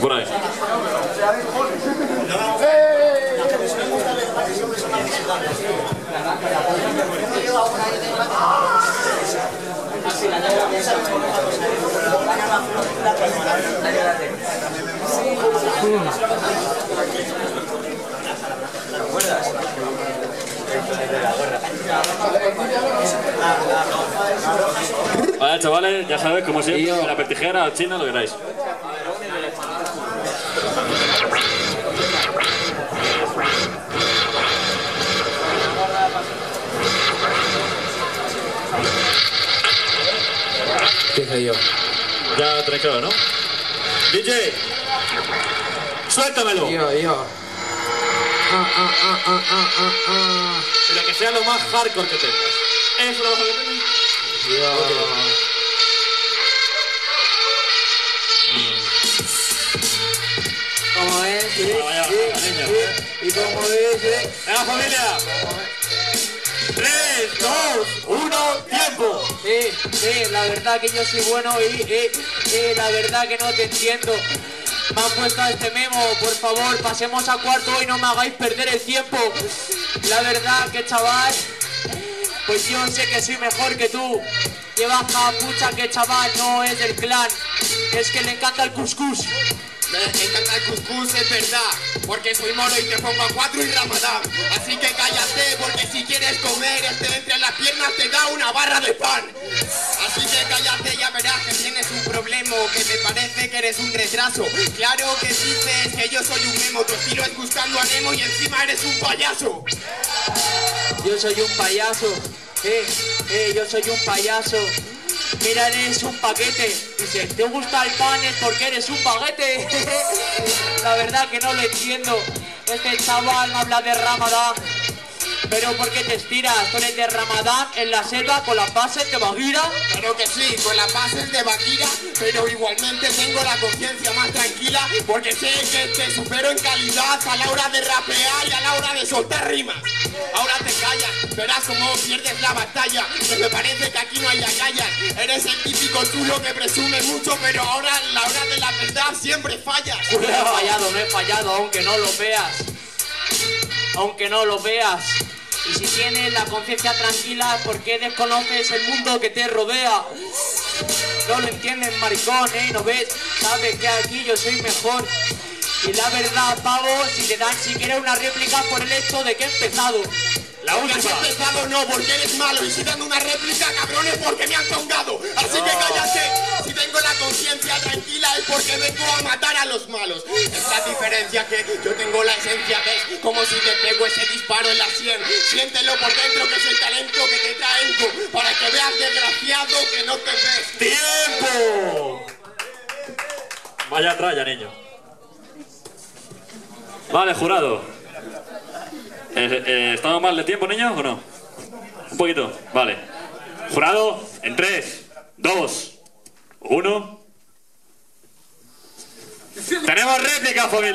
Por ahí. Vale, chavales, ya sabéis, como siempre, la pertijera, o china, lo que queráis. ¿Qué soy yo? Ya claro, ¿no? DJ, suéltamelo. Yo, yo. Ah, ah, ah, ah, ah, ah, ah. Pero que sea lo más hardcore que tengas. ¿Eso es lo mejor que tengas? Yo. ¿Cómo es? Sí, vaya, niño. sí. ¿Y cómo es? eh? ¡Venga, familia! Sí, sí, la verdad que yo soy bueno y, y, y la verdad que no te entiendo. Me han puesto este memo, por favor, pasemos a cuarto y no me hagáis perder el tiempo. La verdad que chaval, pues yo sé que soy mejor que tú. Llevas capucha que chaval no es del clan, es que le encanta el cuscús. Me encanta el cuscús, es verdad, porque soy moro y te pongo a cuatro y ramadán. Así que cállate, porque si quieres comer, este entre las piernas te da una barra de que me parece que eres un retraso. Claro que dices que yo soy un memo, tu estilo es buscando a Nemo y encima eres un payaso. Yo soy un payaso, eh, eh, yo soy un payaso. Mira, eres un paquete. Si te gusta el pan es porque eres un paquete. La verdad que no lo entiendo. Este chaval me habla de Ramadán. Pero ¿por qué te estiras? Tú eres de Ramadán en la selva con las bases de Baguira. Claro que sí, con las bases de Bakira, pero igualmente tengo la conciencia más tranquila porque sé que te supero en calidad a la hora de rapear y a la hora de soltar rimas. Ahora te callas, verás cómo pierdes la batalla, que me parece que aquí no hay agallas. Eres el típico chulo que presume mucho, pero ahora a la hora de la verdad siempre fallas. No he fallado, no he fallado, aunque no lo veas. Aunque no lo veas. Y si tienes la conciencia tranquila, es porque desconoces el mundo que te rodea. No lo entiendes, maricón, ¿eh? ¿No ves? Sabes que aquí yo soy mejor. Y la verdad, pavo, si te dan siquiera una réplica por el hecho de que he empezado. La Porque has última. empezado no, porque eres malo y si dando una réplica, cabrones, porque me han tongado. Así que cállate, si tengo la conciencia tranquila es porque vengo a matar a los malos. Es la diferencia que yo tengo la esencia, ¿ves? Como si te pego ese disparo en la sien. Siéntelo por dentro que es el talento que te traen para que veas desgraciado que no te ves. ¡Tiempo! Vaya tralla, niño. Vale, jurado. Eh, eh, ¿Estamos mal de tiempo, niños, o no? Un poquito, vale. Jurado, en 3, 2, 1. ¡Tenemos réplica, familia!